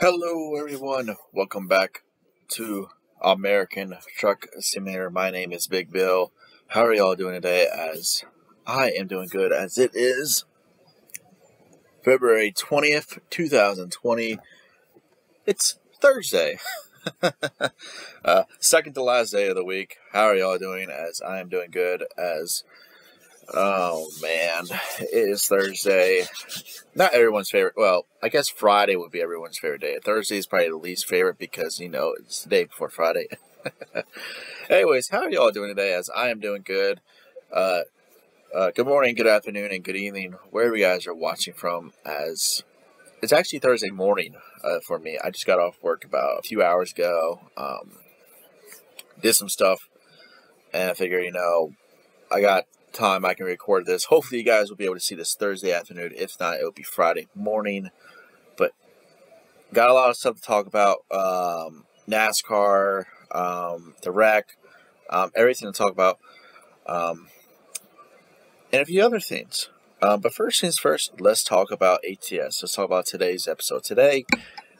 Hello, everyone. Welcome back to American Truck Simulator. My name is Big Bill. How are y'all doing today? As I am doing good, as it is February 20th, 2020. It's Thursday. uh, second to last day of the week. How are y'all doing? As I am doing good. As Oh man, it is Thursday. Not everyone's favorite. Well, I guess Friday would be everyone's favorite day. Thursday is probably the least favorite because you know it's the day before Friday. Anyways, how are y'all doing today? As I am doing good. Uh, uh, good morning, good afternoon, and good evening, wherever you guys are watching from. As it's actually Thursday morning uh, for me. I just got off work about a few hours ago. Um, did some stuff, and I figure you know I got time I can record this. Hopefully, you guys will be able to see this Thursday afternoon. If not, it'll be Friday morning. But got a lot of stuff to talk about. Um, NASCAR, um, the wreck, um, everything to talk about, um, and a few other things. Uh, but first things first, let's talk about ATS. Let's talk about today's episode. Today,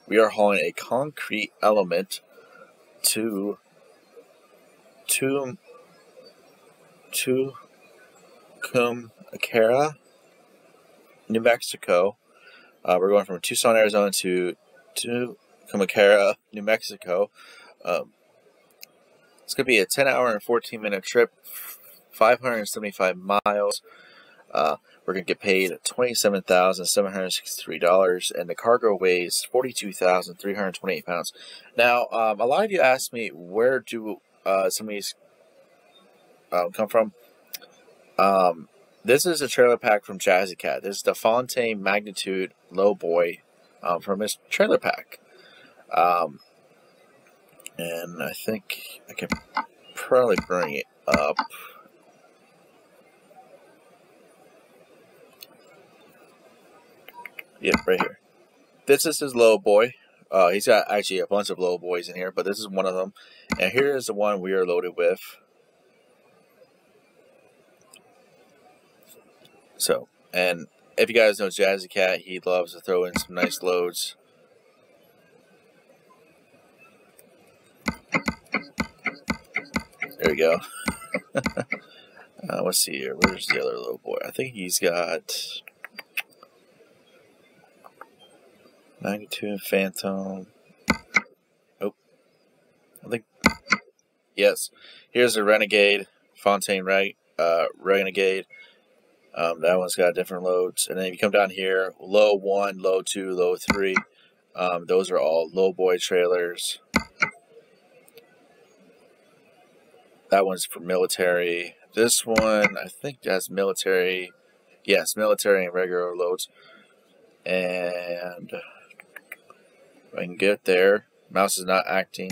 we are hauling a concrete element to to to Tucumcari, New Mexico. Uh, we're going from Tucson, Arizona to Tucumcari, New Mexico. Um, it's going to be a 10 hour and 14 minute trip, 575 miles. Uh, we're going to get paid $27,763, and the cargo weighs 42,328 pounds. Now, um, a lot of you asked me where do uh, some of these uh, come from. Um, this is a trailer pack from Jazzy Cat. This is the Fontaine Magnitude Low Boy um, from his trailer pack. Um, and I think I can probably bring it up. Yep, right here. This is his low boy. Uh, he's got actually a bunch of low boys in here, but this is one of them. And here is the one we are loaded with. So, and if you guys know Jazzy Cat, he loves to throw in some nice loads. There we go. uh, let's see here. Where's the other little boy? I think he's got magnitude phantom. Oh, I think yes. Here's a renegade Fontaine right uh, renegade. Um, that one's got different loads. And then if you come down here, low one, low two, low three, um, those are all low boy trailers. That one's for military. This one, I think that's military. Yes, military and regular loads. And I can get there. Mouse is not acting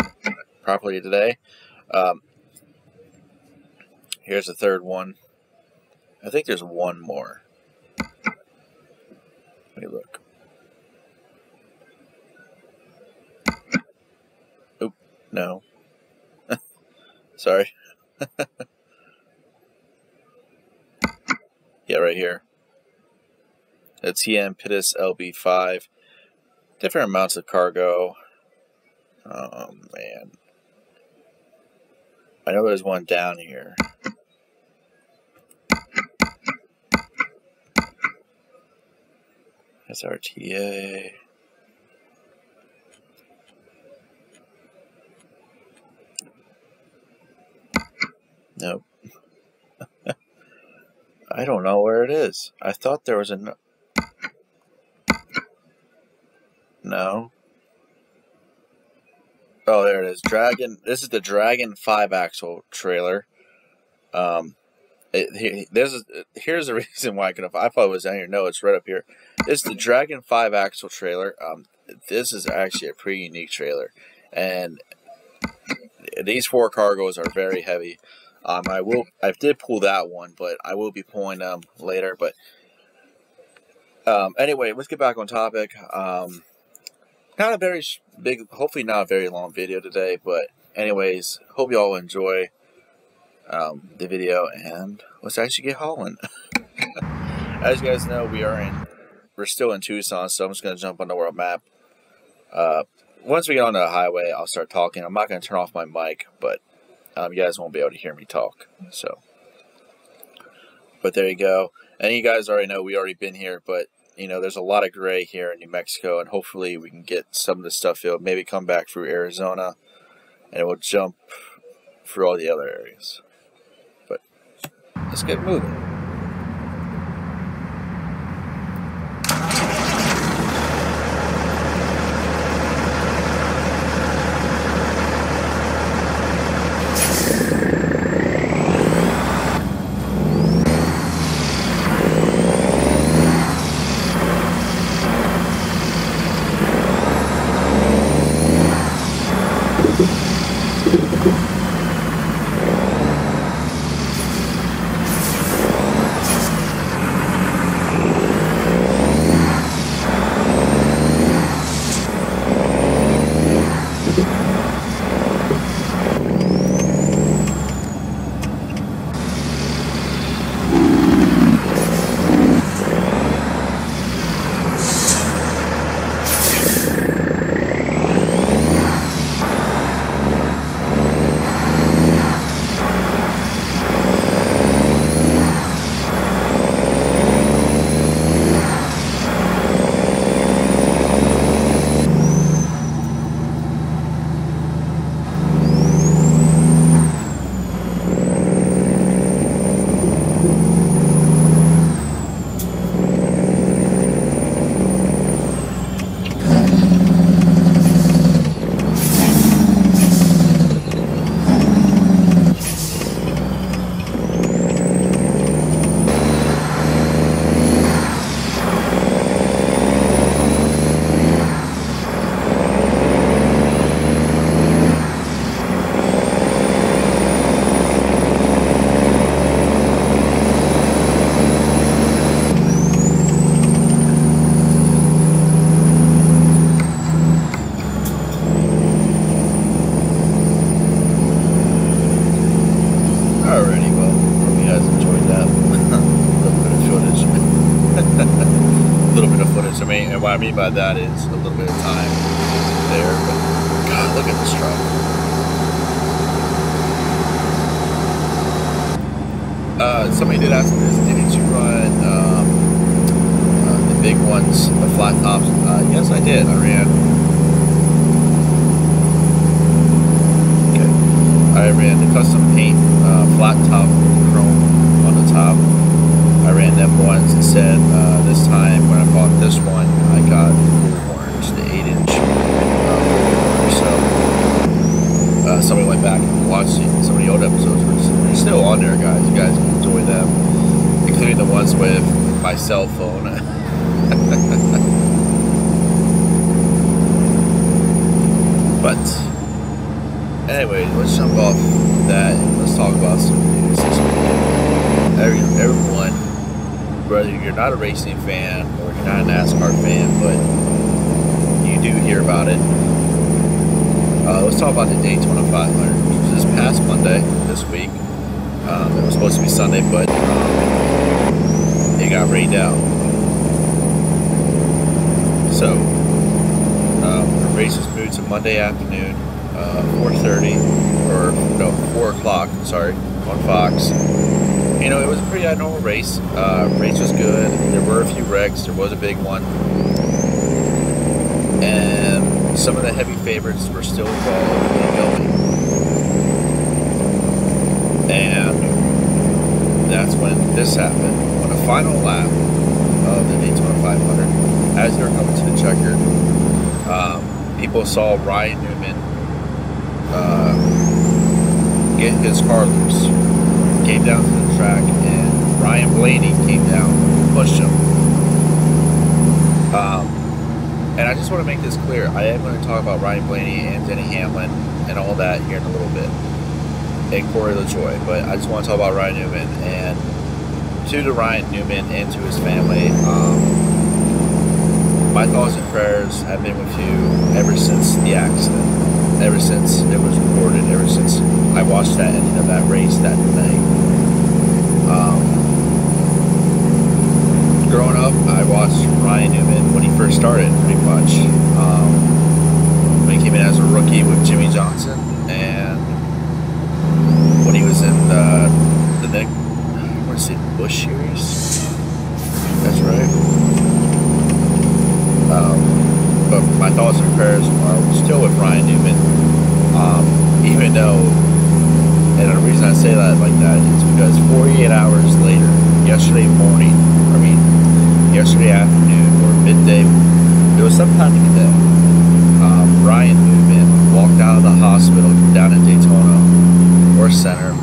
properly today. Um, here's the third one. I think there's one more. Let me look. Oop, no. Sorry. yeah, right here. The TM Pittis LB5. Different amounts of cargo. Oh, man. I know there's one down here. SRTA. Nope. I don't know where it is. I thought there was a... No. Oh, there it is. Dragon. This is the Dragon 5 axle trailer. Um, it, this is here's the reason why I could have. I thought it was down here. No, it's right up here. It's the Dragon Five axle trailer. Um, this is actually a pretty unique trailer, and these four cargoes are very heavy. Um, I will. I did pull that one, but I will be pulling them later. But um, anyway, let's get back on topic. Um, not a very big, hopefully not a very long video today, but anyways, hope you all enjoy um, the video and let's actually get hauling. As you guys know, we are in, we're still in Tucson, so I'm just going to jump on the world map. Uh, once we get on the highway, I'll start talking. I'm not going to turn off my mic, but um, you guys won't be able to hear me talk. So, but there you go. And you guys already know we already been here, but you know there's a lot of gray here in New Mexico, and hopefully we can get some of the stuff filled. Maybe come back through Arizona, and we'll jump through all the other areas. But let's get moving. Mean by that is a little bit of time there. But God, look at this truck. Uh, somebody did ask me this. Did you run um, uh, the big ones, the flat tops? Uh, yes, I did. I ran. Okay. I ran the custom paint uh, flat top chrome on the top. I ran them once and said uh, this time when I bought this one, I got the orange, the 8 inch uh, so uh, somebody went back and watched some of the old episodes, which are still on there, guys. You guys can enjoy them, including the ones with my cell phone. but anyway, let's jump off that let's talk about some. Every, everyone whether you're not a racing fan or you're not an NASCAR fan, but you do hear about it. Uh, let's talk about the Daytona 500, which was this past Monday, this week. Um, it was supposed to be Sunday, but um, got rained out. So, um, the was moved to Monday afternoon, uh, 4.30, or no, 4 o'clock, sorry, on Fox you know, it was a pretty abnormal race. Uh, race was good. There were a few wrecks. There was a big one. And some of the heavy favorites were still involved in going. And that's when this happened. Final lap of the Daytona 500, as they were coming to the checker, um, people saw Ryan Newman uh, get his car loose. Came down to the track, and Ryan Blaney came down, pushed him. Um, and I just want to make this clear. I am going to talk about Ryan Blaney and Denny Hamlin and all that here in a little bit, and Corey LaJoie. But I just want to talk about Ryan Newman and to the Ryan Newman and to his family. Um, my thoughts and prayers have been with you ever since the accident, ever since it was reported, ever since I watched that ending of that race that night. Um, growing up, I watched Ryan Newman when he first started, pretty much. Um, when he came in as a rookie with Jimmie Johnson, and when he was in uh, the To series. That's right. Um, but my thoughts and prayers are still with Ryan Newman, um, even though, and the reason I say that like that is because 48 hours later, yesterday morning, I mean, yesterday afternoon or midday, it was sometime in the day. Um, Ryan Newman walked out of the hospital down in Daytona or Center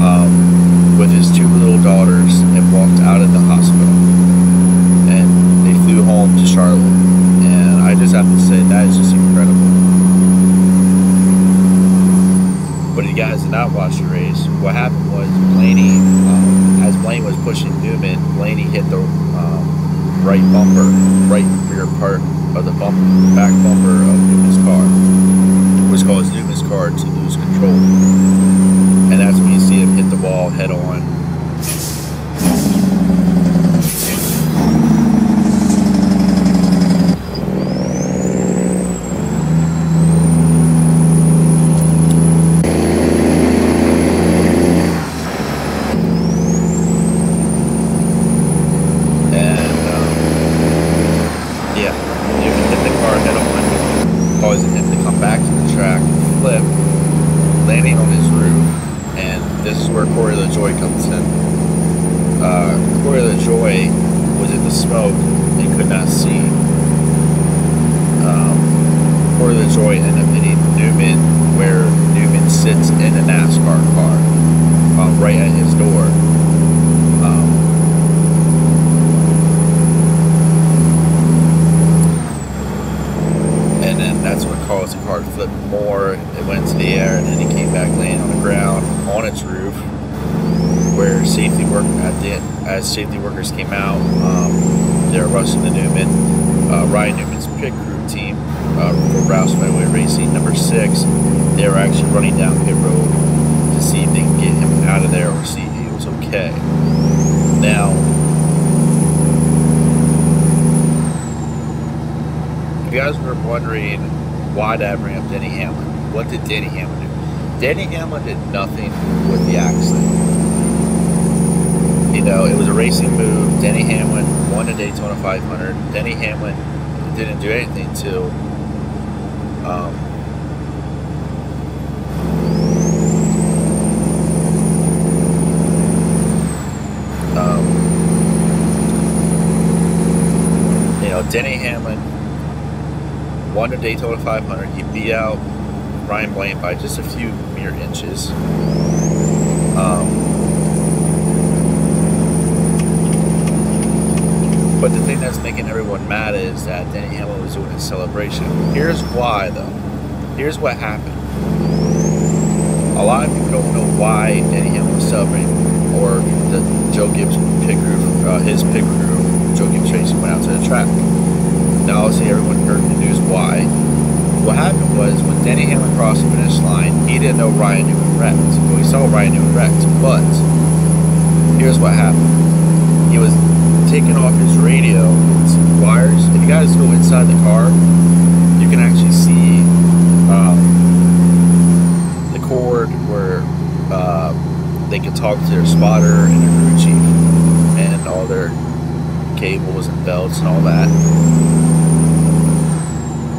um, with his two little daughters and walked out of the hospital. And they flew home to Charlotte. And I just have to say, that is just incredible. But you guys did not watch the race. What happened was Blaney, um, as Blaney was pushing Newman, Blaney hit the um, right bumper, right rear part of the back bumper of Newman's car, which caused Newman's car to lose control. And that's when you wall head on. And um, yeah, Newman hit the car head on, causing him to come back to the track, flip, landing on his roof, and this is where Corey LaJoie comes in. Uh, Corey LaJoie was in the smoke and could not see. Um, Corey LaJoie ended up hitting Newman where Newman sits in a NASCAR car, um, right at his door. Um, and then that's what caused the car to more. It went to the air, and then it came back laying on the ground on its roof, where safety work at the as safety workers came out, um, they were rushing the Newman. Uh, Ryan Newman's pit crew team uh, for Roush Fenway Racing, number six, they were actually running down pit road to see if they can get him out of there or see if he was okay. Now, If you guys were wondering why bring up Denny Hamlin, what did Denny Hamlin do? Denny Hamlin did nothing with the accident. You know, it was a racing move. Denny Hamlin won the Daytona 500. Denny Hamlin didn't do anything to um, um, you know, Denny Hamlin won the Daytona 500. He beat out Ryan Blaney by just a few mere inches. Um, but the thing that's making everyone mad is that Denny Hamlin was doing a celebration. Here's why, though. Here's what happened. A lot of people don't know why Denny Hamlin was celebrating, or the Joe Gibbs pit crew, uh, his pit crew, Joe Gibbs Racing, went out to the track. Obviously, everyone heard the news why. What happened was when Denny Hamlin crossed the finish line, he didn't know Ryan Newman wrecked. Well, he saw Ryan Newman wrecked, but here's what happened. He was taking off his radio and some wires. If you guys go inside the car, you can actually see um, the cord where uh, they can talk to their spotter and their crew chief and all their cables and belts and all that.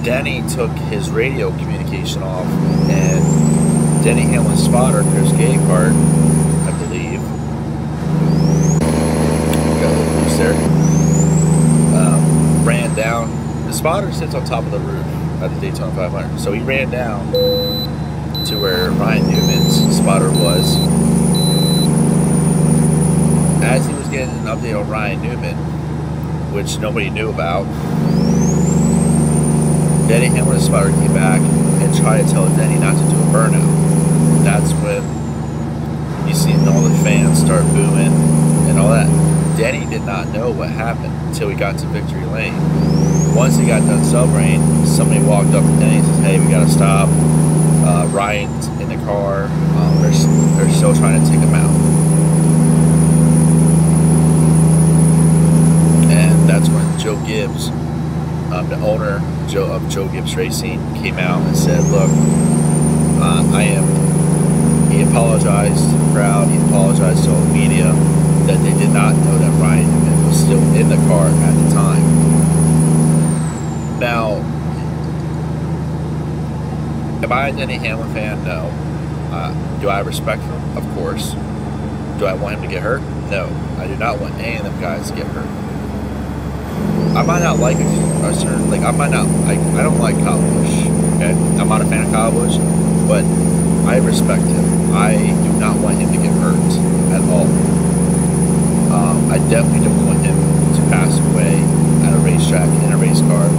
Denny took his radio communication off, and Denny Hamlin's spotter, Chris Gayhart, I believe, got a loose there, um, ran down. The spotter sits on top of the roof at the Daytona 500, so he ran down to where Ryan Newman's spotter was. As he was getting an update on Ryan Newman, which nobody knew about, Denny Hamlin's spotter came back and tried to tell Denny not to do a burnout. That's when you see all the fans start booing and all that. Denny did not know what happened until he got to Victory Lane. Once he got done celebrating, somebody walked up to Denny and says, "Hey, we gotta stop." Uh, Ryan's in the car. Um, they're they're still trying to take him out. And that's when Joe Um, the owner Joe, of Joe Gibbs Racing came out and said, "Look, uh, I am." He apologized to the crowd. He apologized to all the media that they did not know that Ryan was still in the car at the time. Now, am I a Denny Hamlin fan? No. Uh, do I respect him? Of course. Do I want him to get hurt? No. I do not want any of them guys to get hurt. I might not like a, certain, like, I might not, like, I don't like Kyle okay? I'm not a fan of Kyle but I respect him. I do not want him to get hurt at all. Um, I definitely don't want him to pass away at a racetrack in a race car,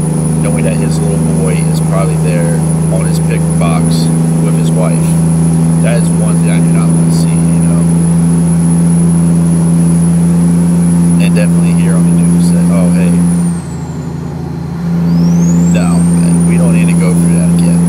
knowing that his little boy is probably there on his pit box with his wife. That is one thing I do not want to see, you know. And definitely hear on the news that, oh, hey, no, we don't need to go through that again.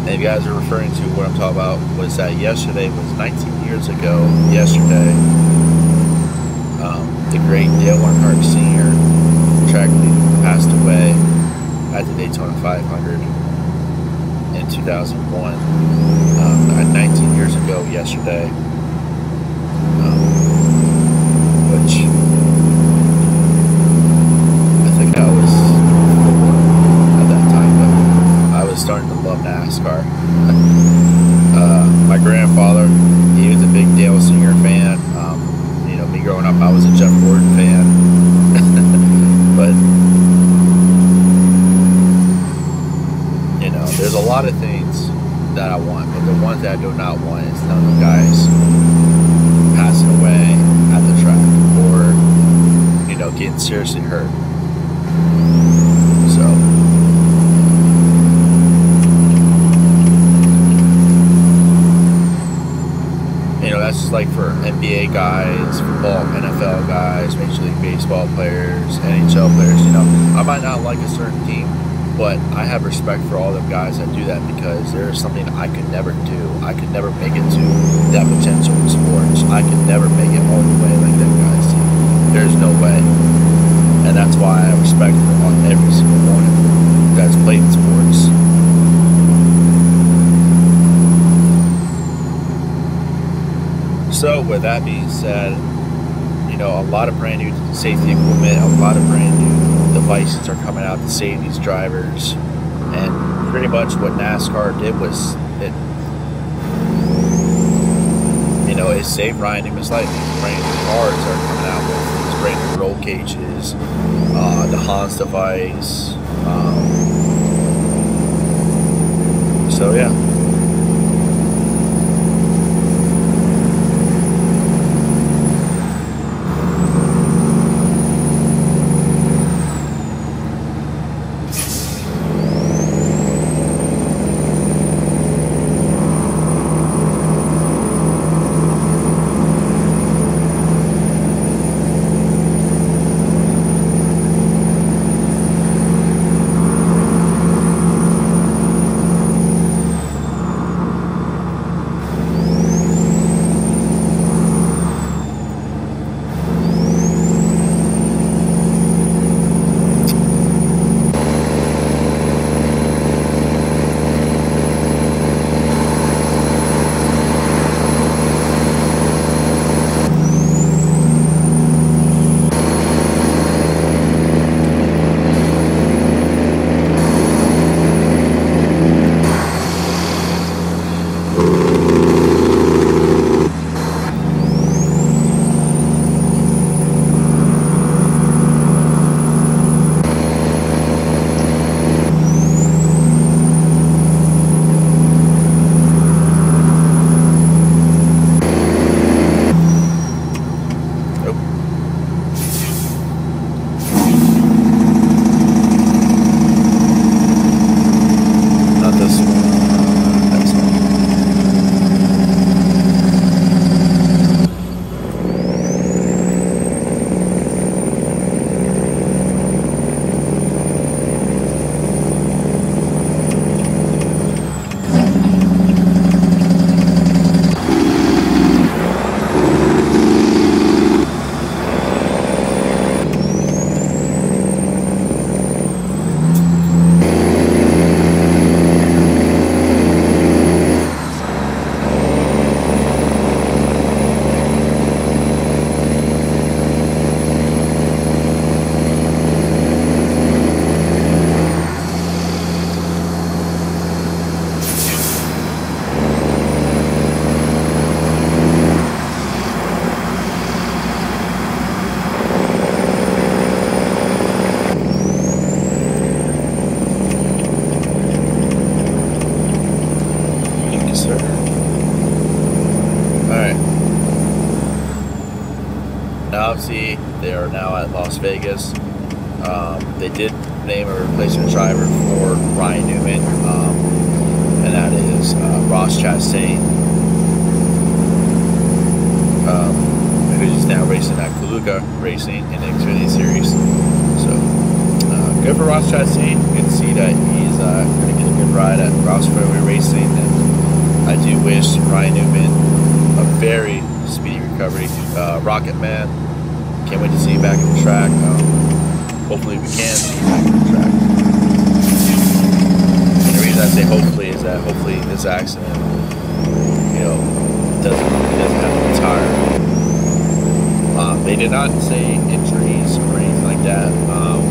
And if you guys are referring to what I'm talking about, was that yesterday was 19 years ago. Yesterday, um, the great Dale Earnhardt Sr. lead passed away at the Daytona 500 in 2001. Um, at 19 years ago yesterday, um, which I think I was at that time, but I was starting to love NASCAR. uh, my grandfather, he was a big Dale Singer fan. Um, you know, me growing up, I was a Jeff Gordon fan. but you know, there's a lot of things that I want, but the ones that I do not want is of the guys passing away at the track or, you know, getting seriously hurt. So, you know, that's just like for NBA guys, football, NFL guys, Major League Baseball players, NHL players. You know, I might not like a certain team, but I have respect for all the guys that do that because there is something I could never do. I could never make it to that potential in sports. I could never make it all the way like them guys do. There's no way. And that's why I respect on every single one that's played in sports. So, with that being said, you know, a lot of brand new safety equipment, a lot of brand new devices are coming out to save these drivers. And pretty much what NASCAR did was it, you know, it saved Ryan Newman's life. These brand new cars are coming out with these brand new roll cages, uh, the Hans device. Um, so, yeah. Back on the track. Um, hopefully we can back on the track. And the reason I say hopefully is that hopefully this accident, you know, doesn't doesn't have to retire. Um, they did not say injuries or anything like that. Um,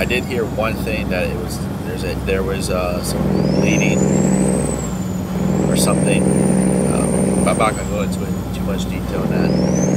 I did hear one thing that it was there's a there was uh, some bleeding or something. Um, I'm not gonna go into it too much detail on that.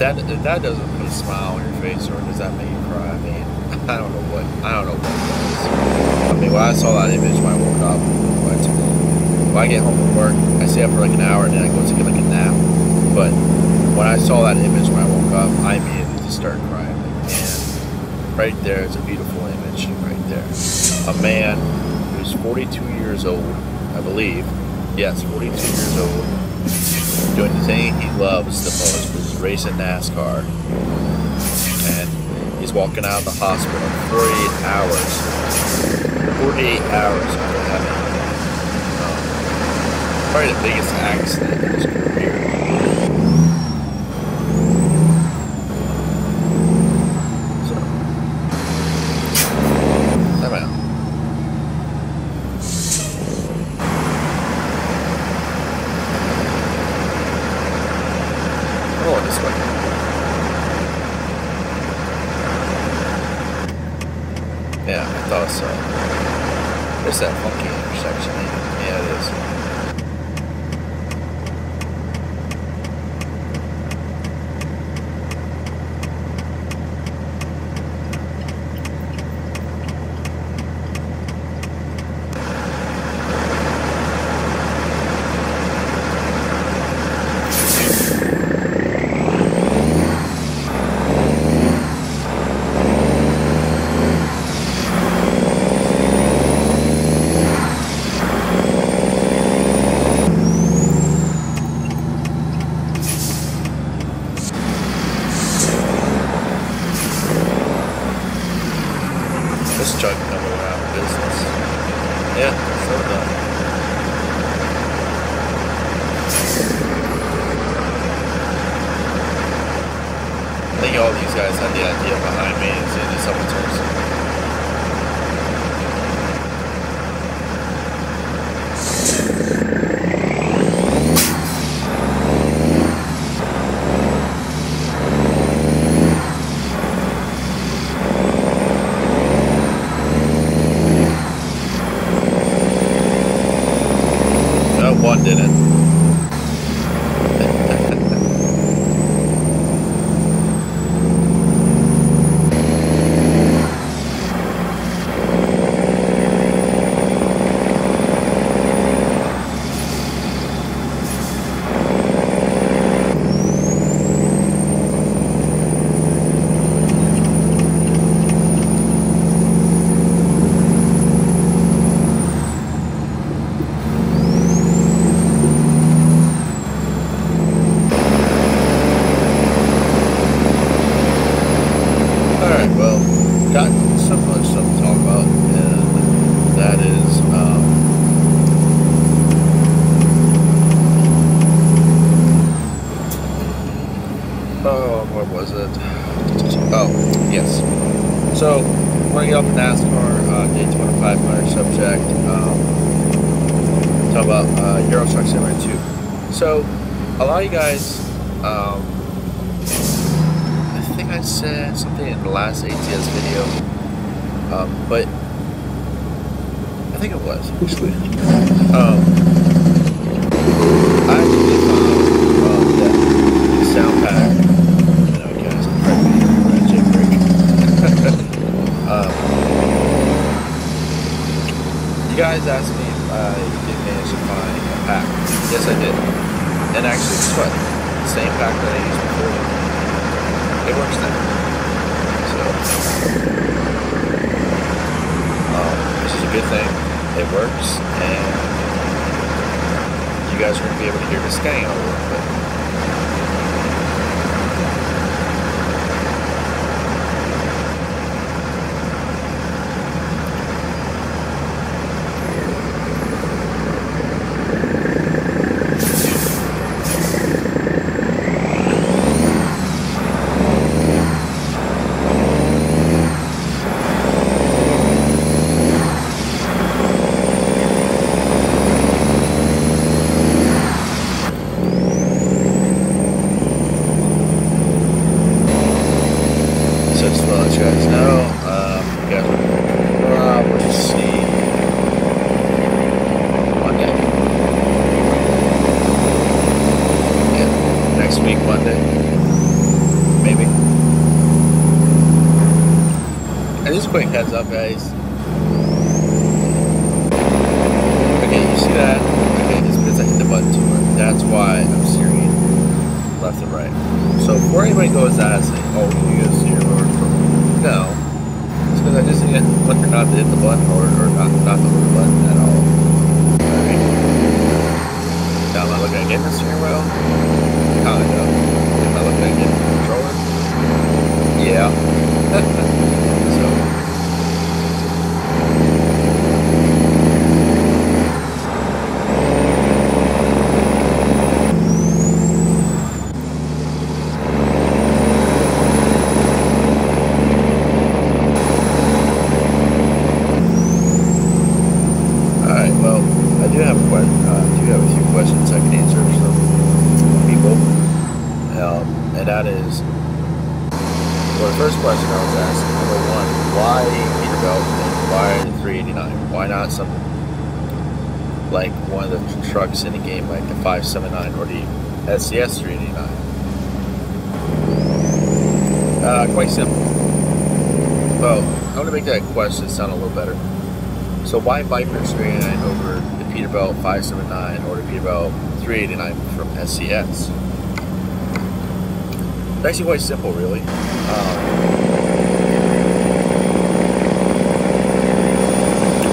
And if that that doesn't put a smile on your face, or does that make you cry? I mean, I don't know what I don't know what does. I mean, when I saw that image when I woke up, when I, when I get home from work, I stay up for like an hour and then I go get like a nap. But when I saw that image when I woke up, I immediately just started crying right there is a beautiful image right there. A man who's 42 years old, I believe. Yes, 42 years old, doing the thing he loves the most, racing NASCAR. And he's walking out of the hospital 48 hours. 48 hours after having um, probably the biggest accident one didn't. it works, and you guys are going to be able to hear the scan a little bit. trucks in a game like the 579 or the SCS 389. Uh, quite simple. Well, I'm going to make that question sound a little better. So why Viper 389 over the Peterbilt 579 or the Peterbilt 389 from SCS? It's actually quite simple, really. Um,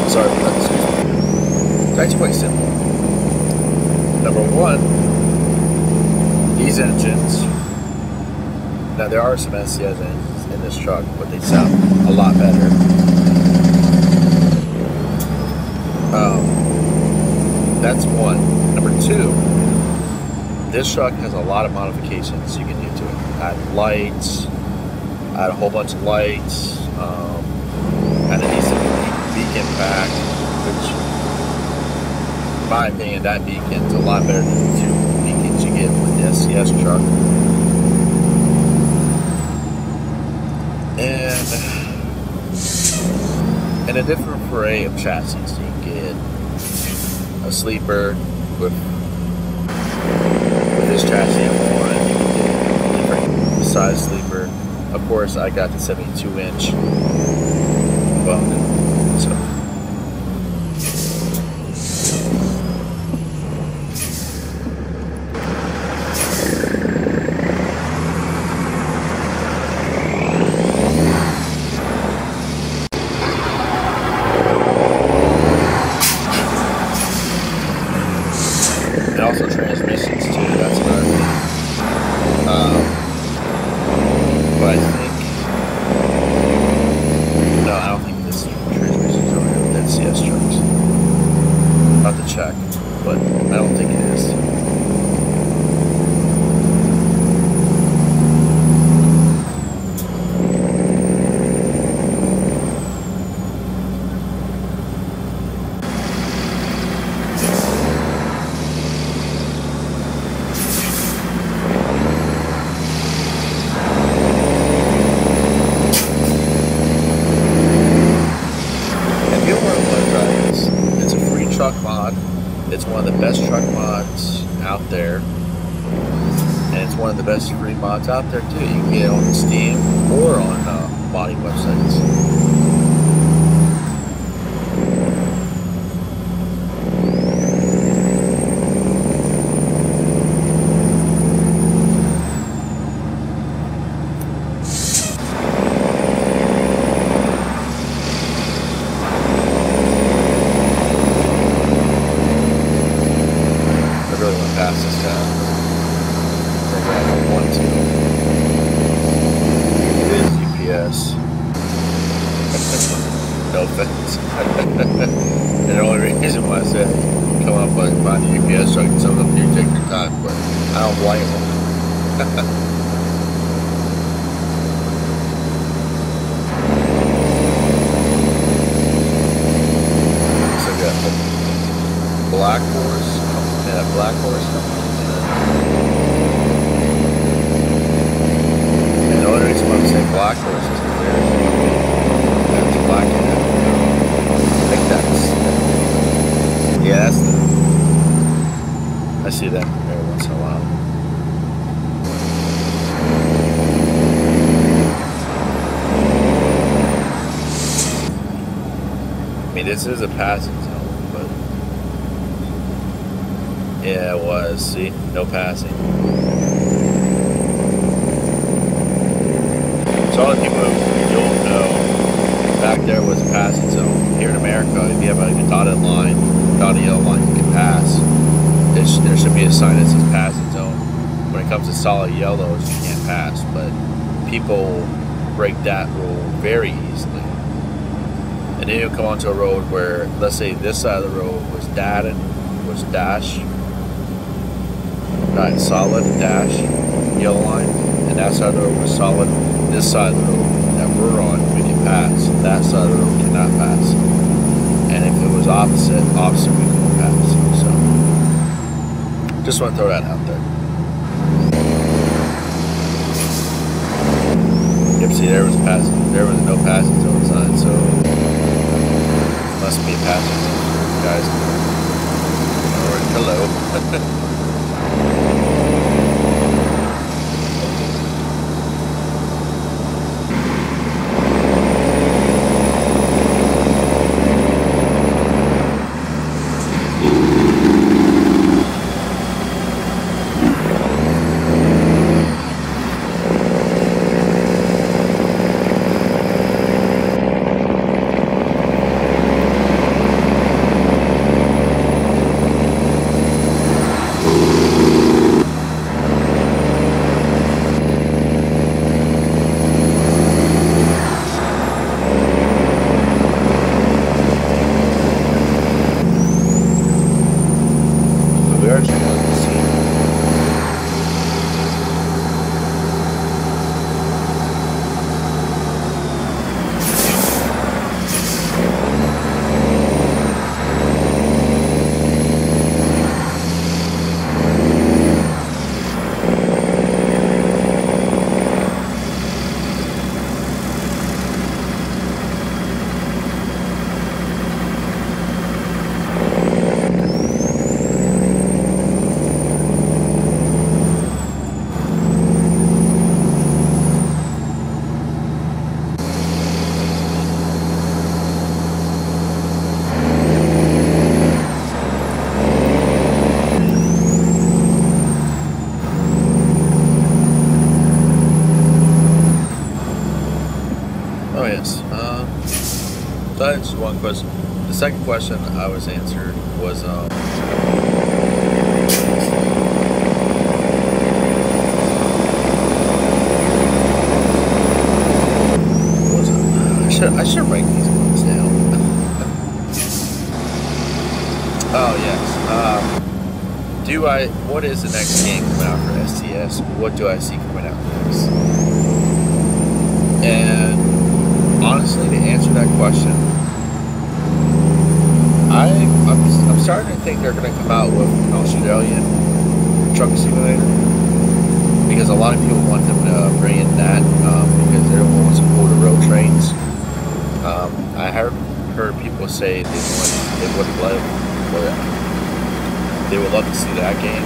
sorry for that. It's actually quite simple. 1, these engines, now there are some SCS engines in this truck, but they sound a lot better. Um, that's one. Number two, this truck has a lot of modifications you can do to it. Add lights, add a whole bunch of lights, um, add a decent beacon pack, my opinion, that beacon's a lot better than the two beacons you get with the SCS truck. And and a different array of chassis. You can get a sleeper with with this chassis on one. You can get a different size sleeper. Of course, I got the 72 inch bunk. So. Rule very easily. And then you'll come onto a road where, let's say this side of the road was dotted, was dash, not solid dash, yellow line, and that side of the road was solid. This side of the road that we're on, we can pass. That side of the road cannot pass. And if it was opposite, opposite, we couldn't pass. So, just want to throw that out there. Yep, see, there was passing, there was no passing zone sign, so must be a passing zone, guys. Or hello. second question I was answered was um? I should I should write these ones down. oh yes. Um, do I? What is the next game coming out for SCS? What do I see coming out next? And honestly, to answer that question, I I'm, I'm starting to think they're going to come out with an Australian truck simulator because a lot of people want them to bring in that um, because they don't want to pull the road trains. Um, I heard heard people say they would they would love they would love to see that game.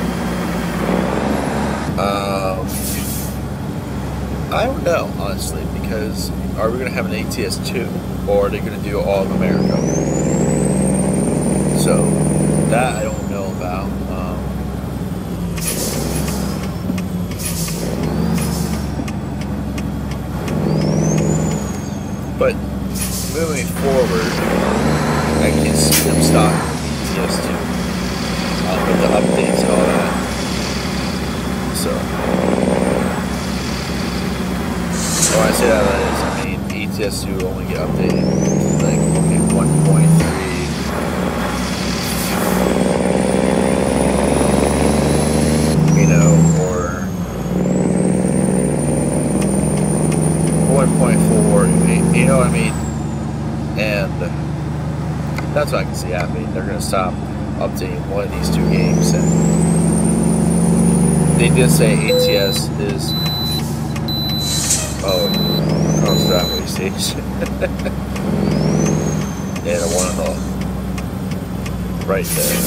Um, I don't know honestly because are we going to have an ATS two or are they going to do all of America? So that I don't know about. Um, but moving forward, I can see them stop ETS2 uh, with the updates and all that. So, when I say that, that is, I mean ETS2 only get updated like 1.3 you know, or 1.4, you know what I mean? And that's what I can see happening. They're going to stop updating one of these two games. And they did say ATS is. Oh, across that way station. yeah, the one on the right there.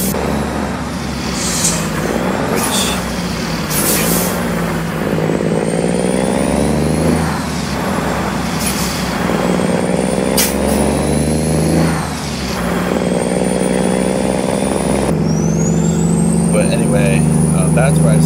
Which But anyway, um, that's where I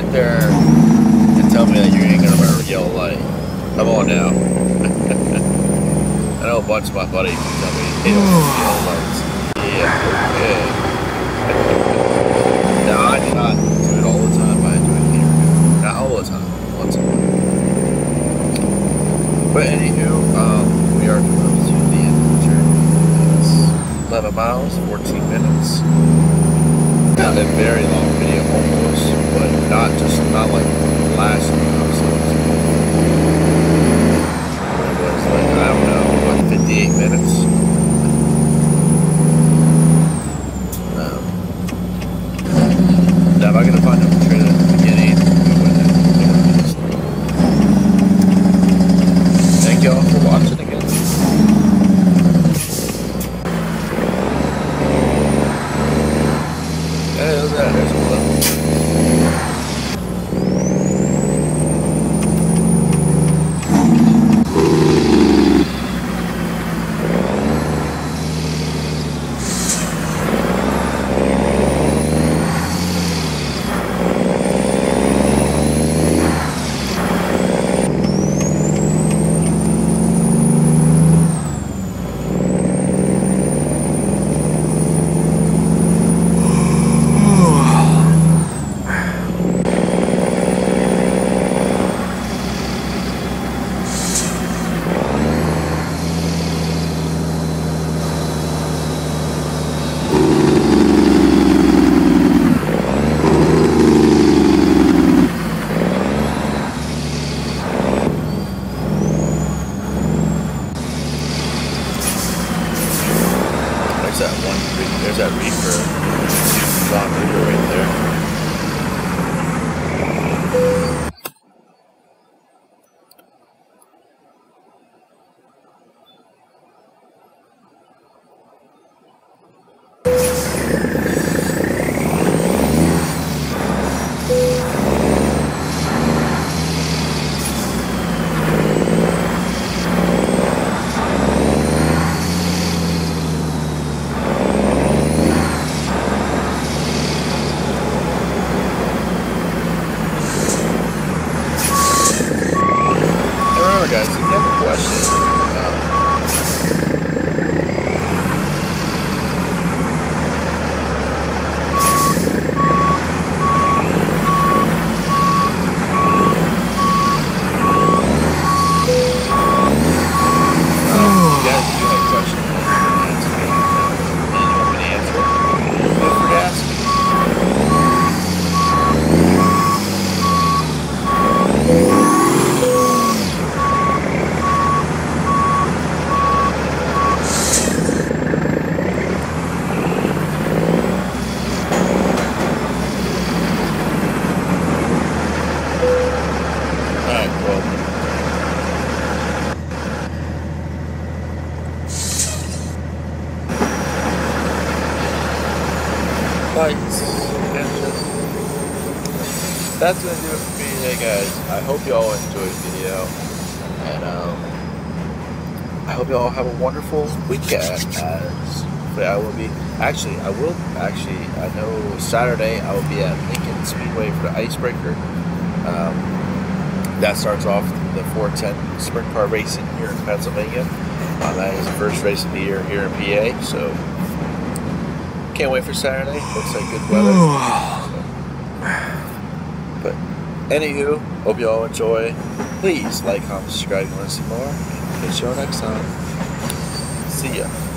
sit there and tell me that you ain't gonna wear yellow light. Come on now. I know a bunch of my buddies tell me. Wonderful weekend as but I will be actually I will actually I know Saturday I will be at Lincoln Speedway for the icebreaker. Um, that starts off the 410 sprint car racing here in Pennsylvania. Um, that is the first race of the year here in PA, so can't wait for Saturday. Looks like good weather. but anywho, hope you all enjoy. Please like, comment, subscribe, and want to see more. Catch you all next time. See ya.